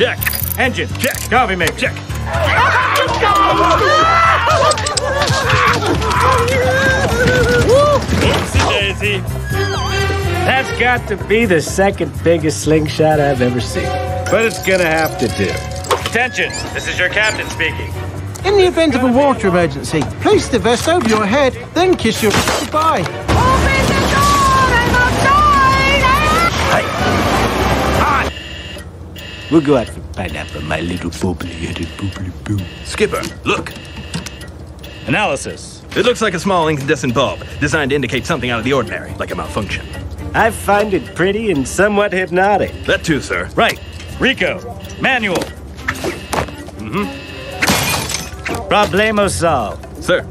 Check. Engine. Check. Coffee maker. Check. Oopsie daisy. That's got to be the second biggest slingshot I've ever seen. But it's gonna have to do. Attention, this is your captain speaking. In the event of a water emergency, place the vest over your head, then kiss your goodbye. We'll go out for pineapple, my little bubbly-headed bubbly boo. Skipper, look. Analysis. It looks like a small incandescent bulb, designed to indicate something out of the ordinary, like a malfunction. I find it pretty and somewhat hypnotic. That too, sir. Right. Rico. Manual. Mm-hmm. Problemo solved. Sir,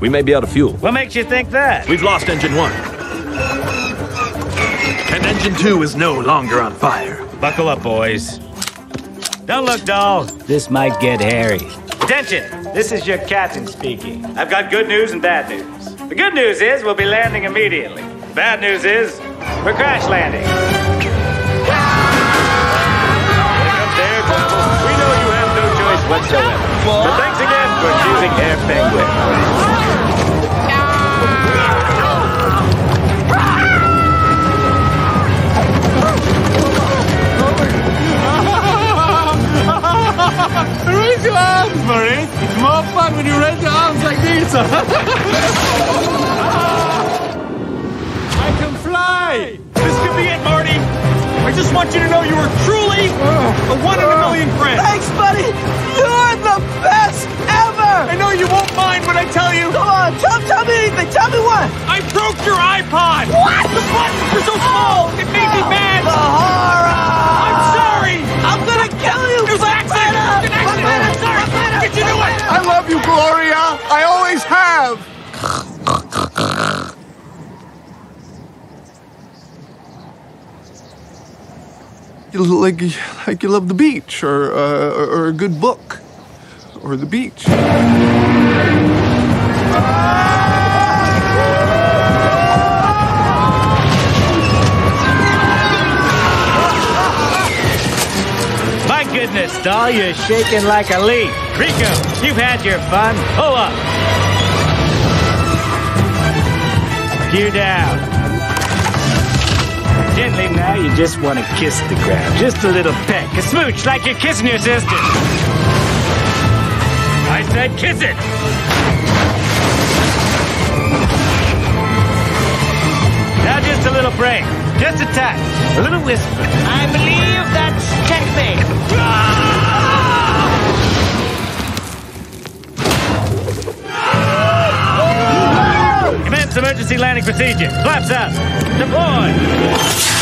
we may be out of fuel. What makes you think that? We've lost engine one. And engine two is no longer on fire. Buckle up, boys. Don't look dull. This might get hairy. Attention! This is your captain speaking. I've got good news and bad news. The good news is we'll be landing immediately. The Bad news is we're crash landing. Daredevil. We know you have no choice whatsoever. But thanks again for choosing Air Penguin. You raise your arms like this. I can fly. This could be it, Marty. I just want you to know you were truly a one in a million friend. Thanks, buddy. You're the best ever. I know you won't mind when I tell you. Come on, tell, tell me anything. Tell me what. I broke your iPod! What? The buttons were so small! It made me mad! The horror. You like like you love the beach or uh, or, or a good book or the beach. My goodness, doll, you're shaking like a leaf. Rico, you've had your fun. Pull up. Gear down. Gently now, you just want to kiss the ground. Just a little peck, a smooch like you're kissing your sister. I said kiss it. Now just a little brake. Just a touch. A little whisper. I believe that's checkmate. emergency landing procedure. Flaps up. Deploy.